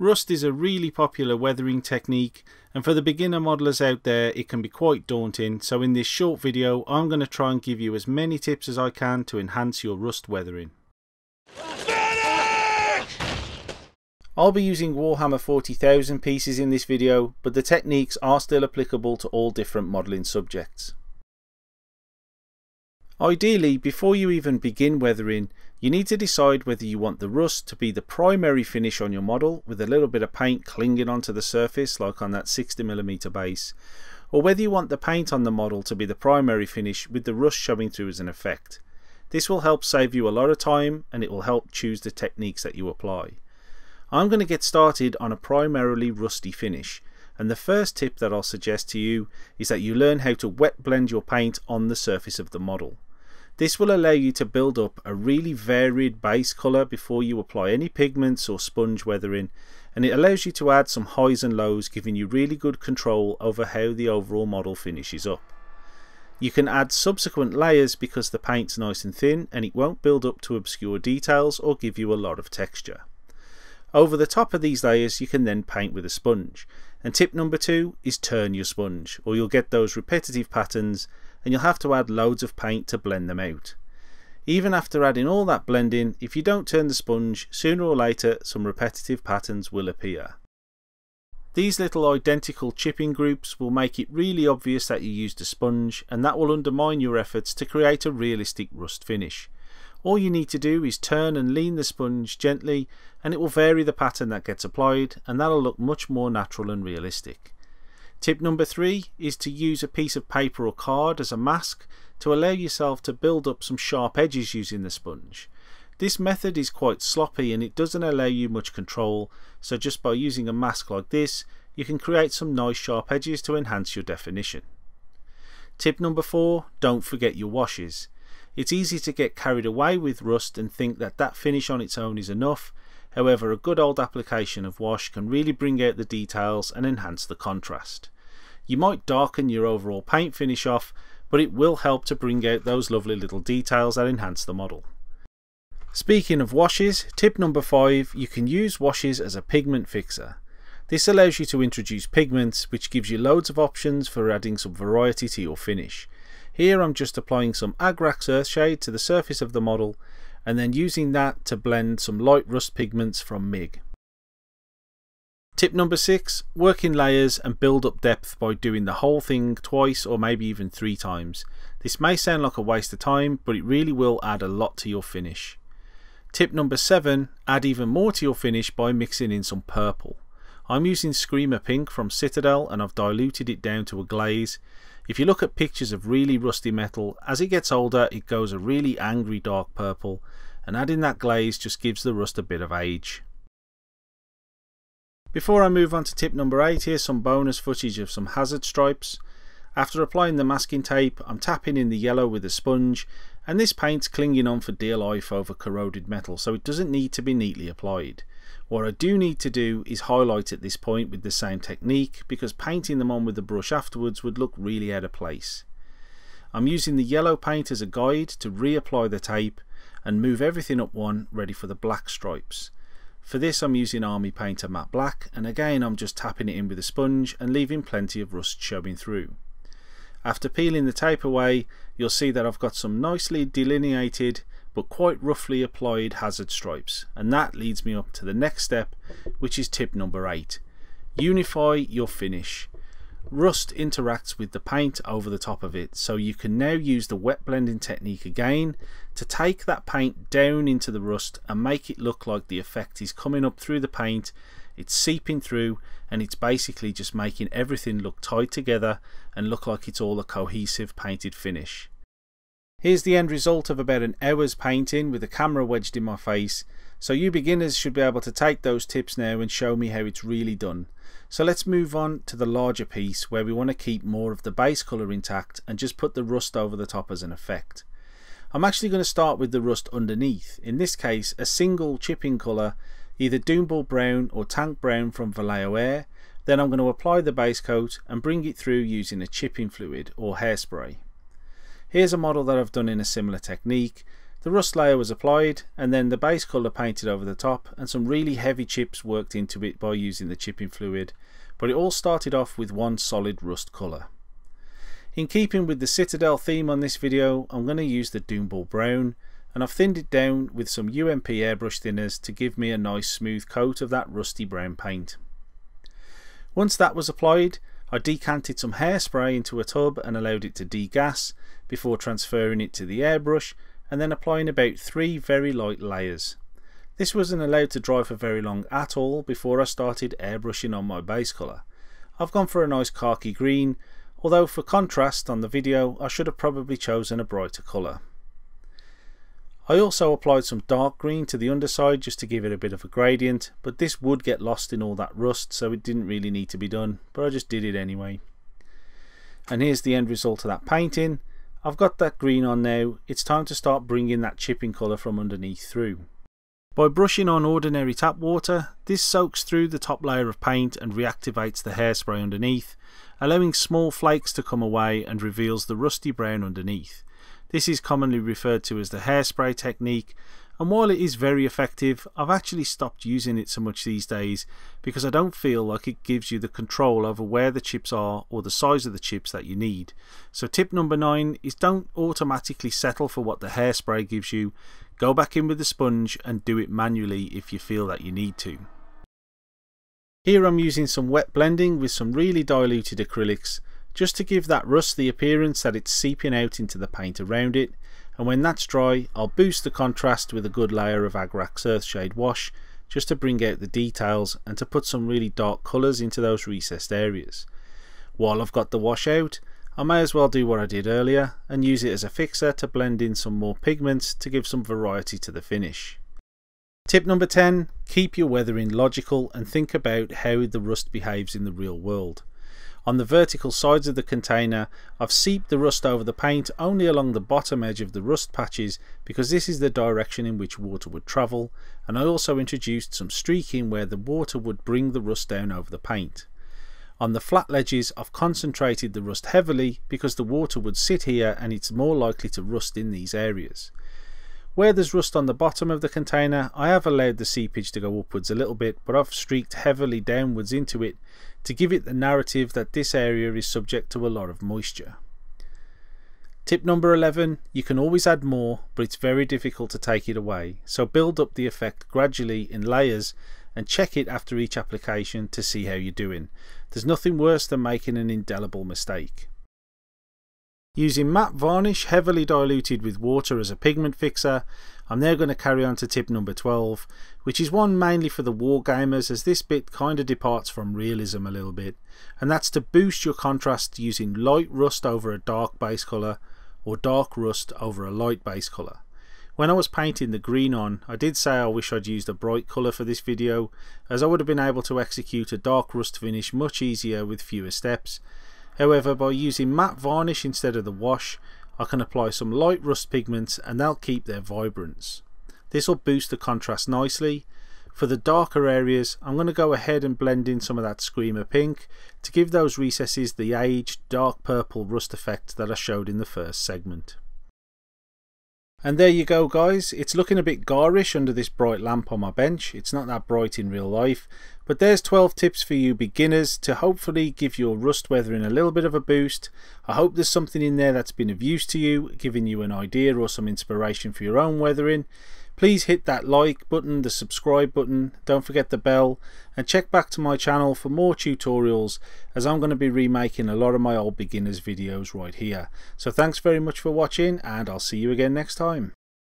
Rust is a really popular weathering technique and for the beginner modelers out there it can be quite daunting so in this short video I'm going to try and give you as many tips as I can to enhance your rust weathering. I'll be using Warhammer 40,000 pieces in this video, but the techniques are still applicable to all different modelling subjects. Ideally, before you even begin weathering, you need to decide whether you want the rust to be the primary finish on your model with a little bit of paint clinging onto the surface like on that 60mm base, or whether you want the paint on the model to be the primary finish with the rust showing through as an effect. This will help save you a lot of time and it will help choose the techniques that you apply. I'm going to get started on a primarily rusty finish and the first tip that I'll suggest to you is that you learn how to wet blend your paint on the surface of the model. This will allow you to build up a really varied base colour before you apply any pigments or sponge weathering and it allows you to add some highs and lows giving you really good control over how the overall model finishes up. You can add subsequent layers because the paint's nice and thin and it won't build up to obscure details or give you a lot of texture. Over the top of these layers you can then paint with a sponge. And tip number two is turn your sponge or you'll get those repetitive patterns and you'll have to add loads of paint to blend them out. Even after adding all that blending, if you don't turn the sponge, sooner or later some repetitive patterns will appear. These little identical chipping groups will make it really obvious that you used a sponge and that will undermine your efforts to create a realistic rust finish. All you need to do is turn and lean the sponge gently and it will vary the pattern that gets applied and that'll look much more natural and realistic. Tip number three is to use a piece of paper or card as a mask to allow yourself to build up some sharp edges using the sponge. This method is quite sloppy and it doesn't allow you much control so just by using a mask like this you can create some nice sharp edges to enhance your definition. Tip number four, don't forget your washes. It's easy to get carried away with rust and think that that finish on its own is enough. However, a good old application of wash can really bring out the details and enhance the contrast. You might darken your overall paint finish off, but it will help to bring out those lovely little details that enhance the model. Speaking of washes, tip number 5, you can use washes as a pigment fixer. This allows you to introduce pigments which gives you loads of options for adding some variety to your finish. Here I'm just applying some Agrax Earthshade to the surface of the model and then using that to blend some light rust pigments from MIG. Tip number 6. Work in layers and build up depth by doing the whole thing twice or maybe even three times. This may sound like a waste of time but it really will add a lot to your finish. Tip number 7. Add even more to your finish by mixing in some purple. I'm using Screamer Pink from Citadel and I've diluted it down to a glaze. If you look at pictures of really rusty metal, as it gets older it goes a really angry dark purple and adding that glaze just gives the rust a bit of age. Before I move on to tip number 8 here's some bonus footage of some hazard stripes. After applying the masking tape I'm tapping in the yellow with a sponge and this paint's clinging on for dear life over corroded metal so it doesn't need to be neatly applied. What I do need to do is highlight at this point with the same technique because painting them on with the brush afterwards would look really out of place. I'm using the yellow paint as a guide to reapply the tape and move everything up one ready for the black stripes. For this I'm using Army Painter Matte Black and again I'm just tapping it in with a sponge and leaving plenty of rust showing through. After peeling the tape away you'll see that I've got some nicely delineated but quite roughly applied hazard stripes. And that leads me up to the next step which is tip number 8 unify your finish. Rust interacts with the paint over the top of it so you can now use the wet blending technique again to take that paint down into the rust and make it look like the effect is coming up through the paint it's seeping through and it's basically just making everything look tied together and look like it's all a cohesive painted finish Here's the end result of about an hour's painting with the camera wedged in my face. So you beginners should be able to take those tips now and show me how it's really done. So let's move on to the larger piece where we want to keep more of the base colour intact and just put the rust over the top as an effect. I'm actually going to start with the rust underneath, in this case a single chipping colour, either Doombull Brown or Tank Brown from Vallejo Air, then I'm going to apply the base coat and bring it through using a chipping fluid or hairspray. Here's a model that I've done in a similar technique. The rust layer was applied and then the base colour painted over the top and some really heavy chips worked into it by using the chipping fluid, but it all started off with one solid rust colour. In keeping with the Citadel theme on this video, I'm going to use the Doombull Brown and I've thinned it down with some UMP airbrush thinners to give me a nice smooth coat of that rusty brown paint. Once that was applied, I decanted some hairspray into a tub and allowed it to degas before transferring it to the airbrush and then applying about three very light layers. This wasn't allowed to dry for very long at all before I started airbrushing on my base colour. I've gone for a nice khaki green, although for contrast on the video I should have probably chosen a brighter colour. I also applied some dark green to the underside just to give it a bit of a gradient, but this would get lost in all that rust so it didn't really need to be done, but I just did it anyway. And here's the end result of that painting. I've got that green on now, it's time to start bringing that chipping colour from underneath through. By brushing on ordinary tap water, this soaks through the top layer of paint and reactivates the hairspray underneath, allowing small flakes to come away and reveals the rusty brown underneath. This is commonly referred to as the hairspray technique and while it is very effective, I've actually stopped using it so much these days because I don't feel like it gives you the control over where the chips are or the size of the chips that you need. So tip number 9 is don't automatically settle for what the hairspray gives you. Go back in with the sponge and do it manually if you feel that you need to. Here I'm using some wet blending with some really diluted acrylics just to give that rust the appearance that it's seeping out into the paint around it and when that's dry I'll boost the contrast with a good layer of Agrax Earthshade wash just to bring out the details and to put some really dark colours into those recessed areas. While I've got the wash out I may as well do what I did earlier and use it as a fixer to blend in some more pigments to give some variety to the finish. Tip number 10 keep your weathering logical and think about how the rust behaves in the real world. On the vertical sides of the container I've seeped the rust over the paint only along the bottom edge of the rust patches because this is the direction in which water would travel and I also introduced some streaking where the water would bring the rust down over the paint. On the flat ledges I've concentrated the rust heavily because the water would sit here and it's more likely to rust in these areas. Where there's rust on the bottom of the container, I have allowed the seepage to go upwards a little bit, but I've streaked heavily downwards into it to give it the narrative that this area is subject to a lot of moisture. Tip number 11, you can always add more, but it's very difficult to take it away, so build up the effect gradually in layers and check it after each application to see how you're doing. There's nothing worse than making an indelible mistake. Using matte varnish heavily diluted with water as a pigment fixer, I'm now going to carry on to tip number 12, which is one mainly for the wargamers as this bit kinda departs from realism a little bit, and that's to boost your contrast using light rust over a dark base colour or dark rust over a light base colour. When I was painting the green on, I did say I wish I'd used a bright colour for this video, as I would have been able to execute a dark rust finish much easier with fewer steps, However, by using matte varnish instead of the wash, I can apply some light rust pigments and they'll keep their vibrance. This will boost the contrast nicely. For the darker areas, I'm going to go ahead and blend in some of that Screamer Pink to give those recesses the aged dark purple rust effect that I showed in the first segment. And there you go guys, it's looking a bit garish under this bright lamp on my bench, it's not that bright in real life, but there's 12 tips for you beginners to hopefully give your rust weathering a little bit of a boost. I hope there's something in there that's been of use to you, giving you an idea or some inspiration for your own weathering. Please hit that like button, the subscribe button, don't forget the bell, and check back to my channel for more tutorials as I'm going to be remaking a lot of my old beginners videos right here. So thanks very much for watching and I'll see you again next time.